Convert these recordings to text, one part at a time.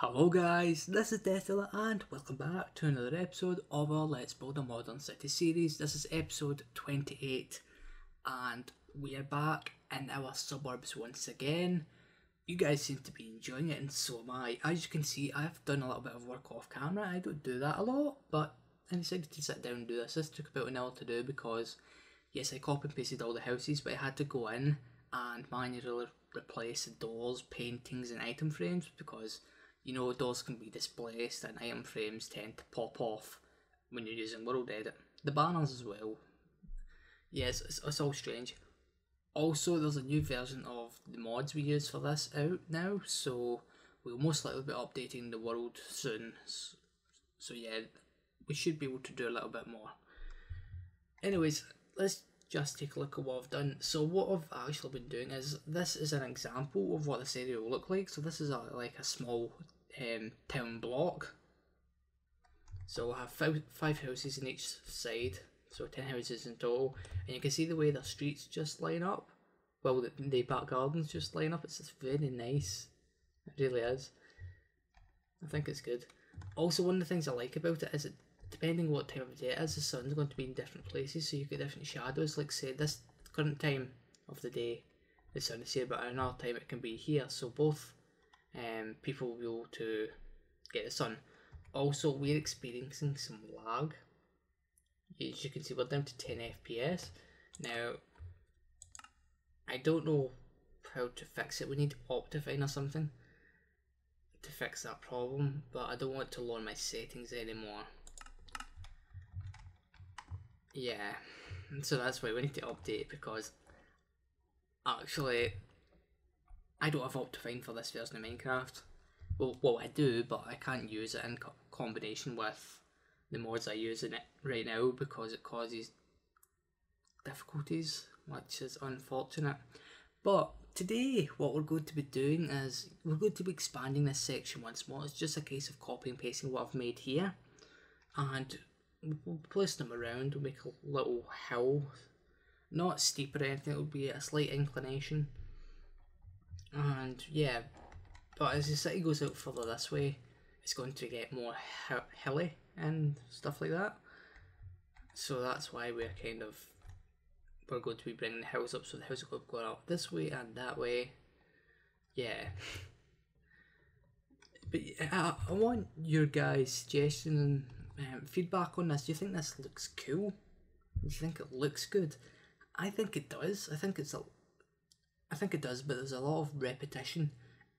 Hello guys, this is Deathdealer and welcome back to another episode of our Let's Build a Modern City series. This is episode 28 and we are back in our suburbs once again. You guys seem to be enjoying it and so am I. As you can see, I've done a little bit of work off camera. I don't do that a lot, but I decided to sit down and do this. This took about an hour to do because, yes, I copy and pasted all the houses, but I had to go in and manually replace the doors, paintings and item frames because you know, doors can be displaced and item frames tend to pop off when you're using World Edit. The banners as well. Yes, it's, it's all strange. Also, there's a new version of the mods we use for this out now, so we'll most likely be updating the world soon. So, yeah, we should be able to do a little bit more. Anyways, let's just take a look at what I've done. So what I've actually been doing is, this is an example of what this area will look like. So this is a, like a small um, town block. So we'll have five, five houses in each side, so 10 houses in total. And you can see the way the streets just line up. Well, the, the back gardens just line up. It's just very nice. It really is. I think it's good. Also, one of the things I like about it is that depending what time of day it is, the sun's going to be in different places, so you get different shadows. Like say this current time of the day, the sun is here, but at another time it can be here. So both um, people will be able to get the sun. Also, we're experiencing some lag. As you can see, we're down to 10 FPS. Now, I don't know how to fix it. We need to Optifine or something to fix that problem, but I don't want to lower my settings anymore. Yeah, so that's why we need to update because actually I don't have Optifine for this version of Minecraft. Well, well, I do, but I can't use it in co combination with the mods I use in it right now because it causes difficulties, which is unfortunate. But today, what we're going to be doing is we're going to be expanding this section once more. It's just a case of copy and pasting what I've made here, and we'll place them around. We'll make a little hill, not steep or anything. It'll be a slight inclination and yeah, but as the city goes out further this way, it's going to get more hilly and stuff like that. So that's why we're kind of we're going to be bringing the house up. So the house will go up this way and that way. Yeah. But I, I want your guys' suggestion and um, feedback on this. Do you think this looks cool? Do you think it looks good? I think it does. I think it's a I think it does, but there's a lot of repetition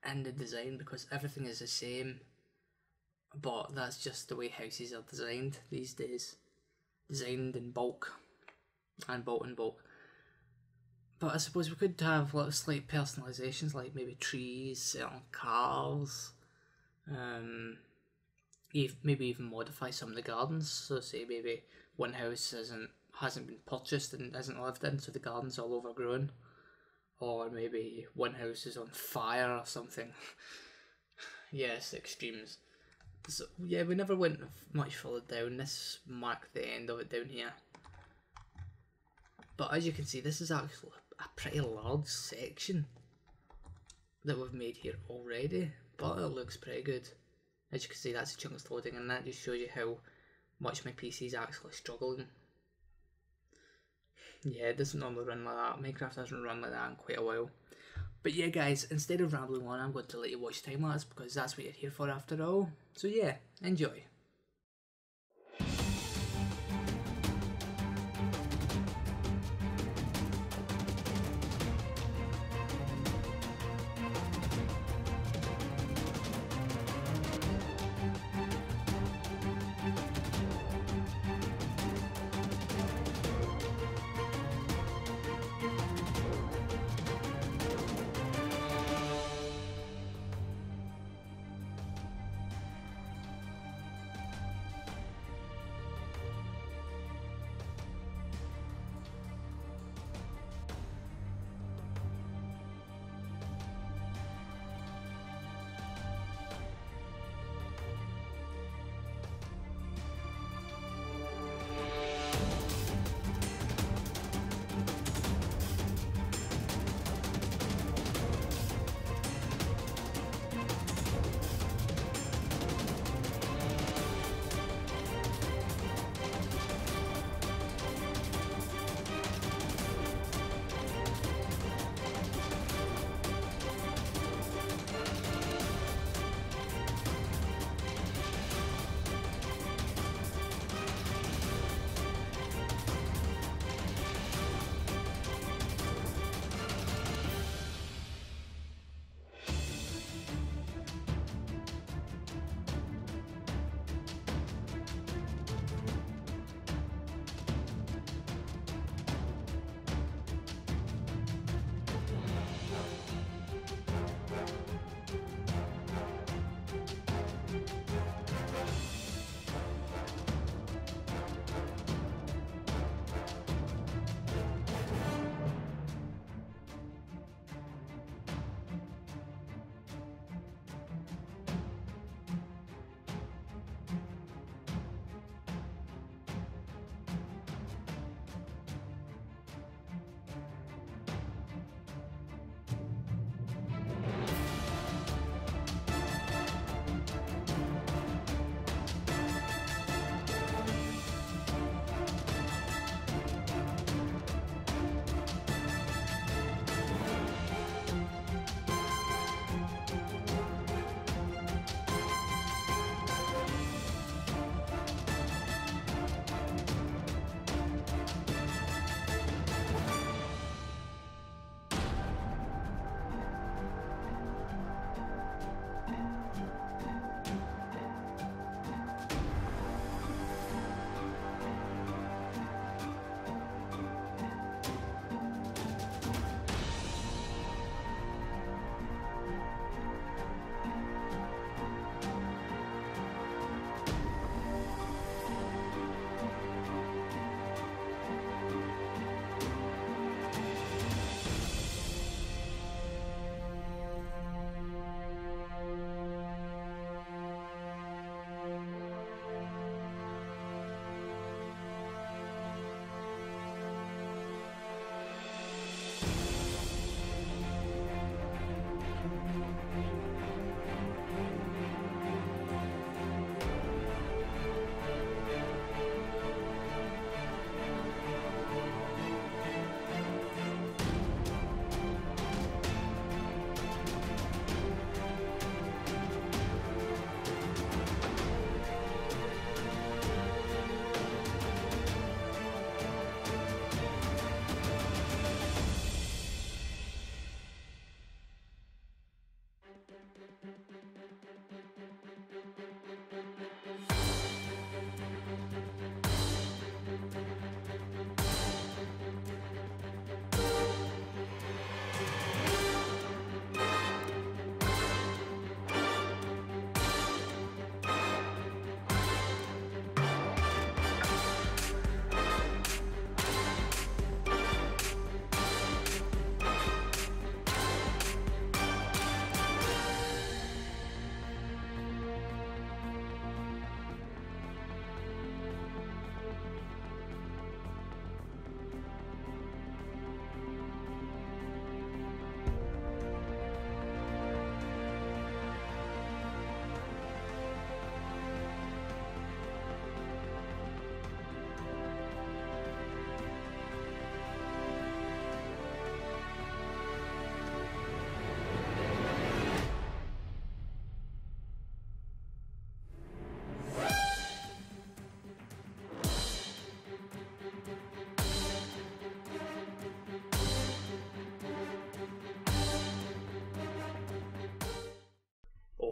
in the design because everything is the same. But that's just the way houses are designed these days. Designed in bulk and bought in bulk. But I suppose we could have like slight personalizations like maybe trees, certain cars, um, maybe even modify some of the gardens. So say maybe one house isn't hasn't been purchased and isn't lived in, so the garden's all overgrown or maybe one house is on fire or something. yes, extremes. So yeah, we never went much further down. This marked the end of it down here. But as you can see, this is actually a pretty large section that we've made here already. But it looks pretty good. As you can see, that's a chunk that's loading, and that just shows you how much my PC is actually struggling yeah, it doesn't normally run like that. Minecraft hasn't run like that in quite a while. But yeah, guys, instead of rambling on, I'm going to let you watch time lapse because that's what you're here for after all. So yeah, enjoy.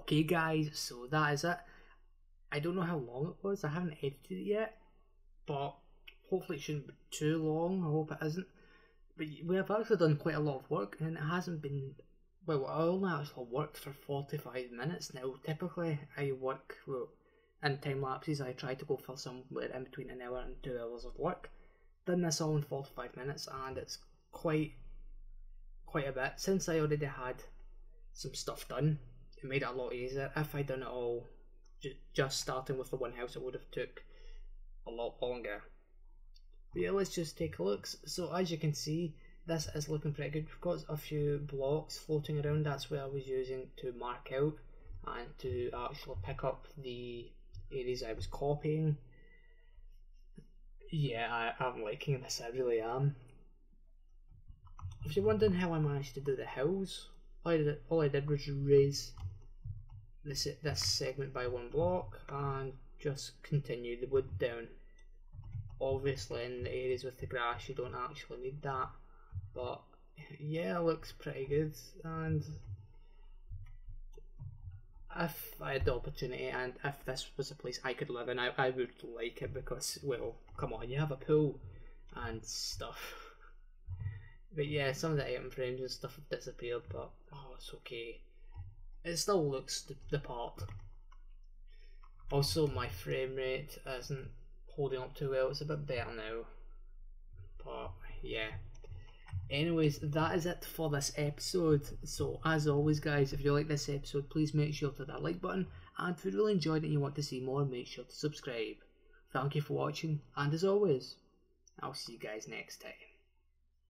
Okay, guys, so that is it. I don't know how long it was. I haven't edited it yet, but hopefully it shouldn't be too long. I hope it isn't. But we have actually done quite a lot of work, and it hasn't been. Well, I only actually worked for forty-five minutes now. Typically, I work well in time lapses. I try to go for somewhere in between an hour and two hours of work. Done this all in forty-five minutes, and it's quite quite a bit since I already had some stuff done. It made it a lot easier. If I'd done it all just starting with the one house, it would have took a lot longer. But yeah, let's just take a look. So as you can see, this is looking pretty good. We've got a few blocks floating around. That's what I was using to mark out and to actually pick up the areas I was copying. Yeah, I, I'm liking this. I really am. If you're wondering how I managed to do the hills, all I did, all I did was raise this this segment by one block and just continue the wood down. Obviously in the areas with the grass you don't actually need that but yeah it looks pretty good and if I had the opportunity and if this was a place I could live in I, I would like it because well come on you have a pool and stuff but yeah some of the item frames and stuff have disappeared but oh it's okay it still looks the, the part. Also, my frame rate isn't holding up too well. It's a bit better now. But yeah. Anyways, that is it for this episode. So, as always, guys, if you like this episode, please make sure to hit that like button. And if you really enjoyed it and you want to see more, make sure to subscribe. Thank you for watching, and as always, I'll see you guys next time.